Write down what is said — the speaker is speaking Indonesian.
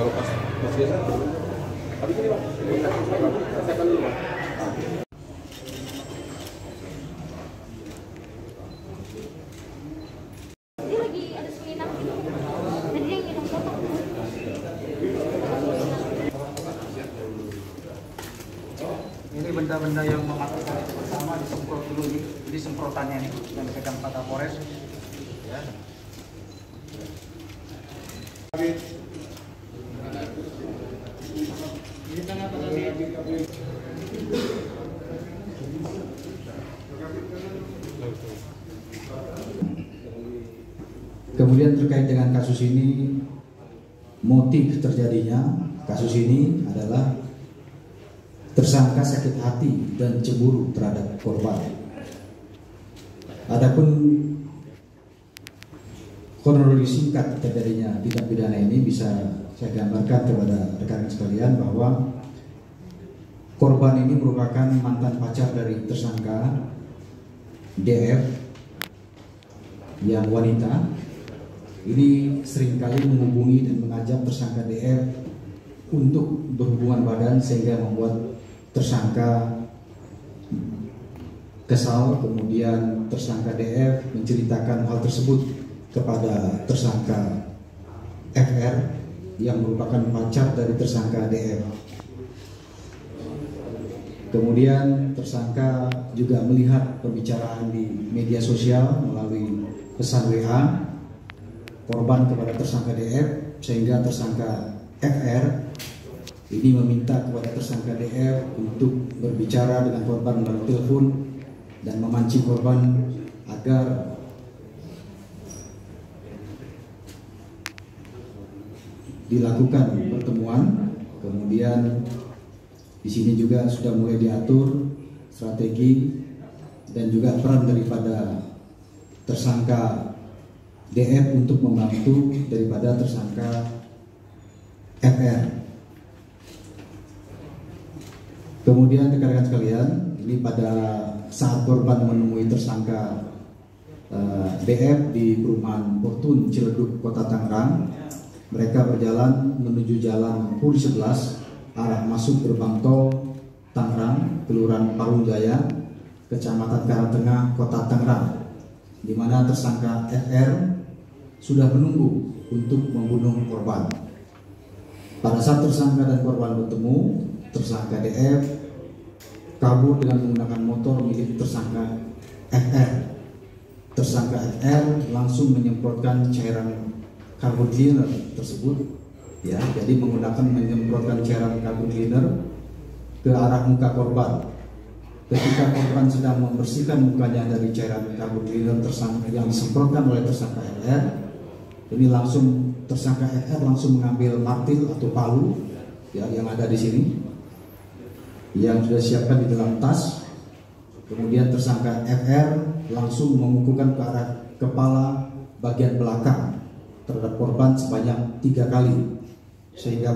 Kalau pas pas biasa. Tapi ini pak, siapkan dulu pak. Gitu. Ini benda-benda yang mematikan itu pertama disemprot dulu nih. Jadi semprotannya nih yang dipegang Pak Kapolres. Ya. Kemudian terkait dengan kasus ini, motif terjadinya kasus ini adalah tersangka sakit hati dan cemburu terhadap korban. Adapun kronologi singkat terjadinya tindak pidana ini bisa saya gambarkan kepada rekan sekalian bahwa korban ini merupakan mantan pacar dari tersangka DF yang wanita. Ini sering kali menghubungi dan mengajak tersangka DF untuk berhubungan badan sehingga membuat tersangka kesal. Kemudian tersangka DF menceritakan hal tersebut kepada tersangka FR yang merupakan pacar dari tersangka DF kemudian tersangka juga melihat pembicaraan di media sosial melalui pesan WA korban kepada tersangka DF sehingga tersangka FR ini meminta kepada tersangka DF untuk berbicara dengan korban melalui telepon dan memancing korban agar dilakukan pertemuan. Kemudian di sini juga sudah mulai diatur strategi dan juga peran daripada tersangka DF untuk membantu daripada tersangka FR. Kemudian rekan-rekan sekalian, ini pada saat korban menemui tersangka eh, DF di perumahan Fortun Ciledug, Kota Tangerang, mereka berjalan menuju jalan Puri 11 arah masuk gerbang tol Tangerang, Kelurahan Parung Jaya, Kecamatan Karangtengah, Kota Tangerang, di mana tersangka FR sudah menunggu untuk membunuh korban. Pada saat tersangka dan korban bertemu, tersangka DF kabur dengan menggunakan motor milik tersangka FR. Tersangka FR langsung menyemprotkan cairan cleaner tersebut, ya, jadi menggunakan menyemprotkan cairan carbon cleaner ke arah muka korban. Ketika korban sedang membersihkan mukanya dari cairan carbon cleaner tersangka yang disemprotkan oleh tersangka FR, ini langsung tersangka FR langsung mengambil martil atau palu ya yang ada di sini yang sudah siapkan di dalam tas kemudian tersangka FR langsung memukulkan ke arah kepala bagian belakang terhadap korban sebanyak tiga kali sehingga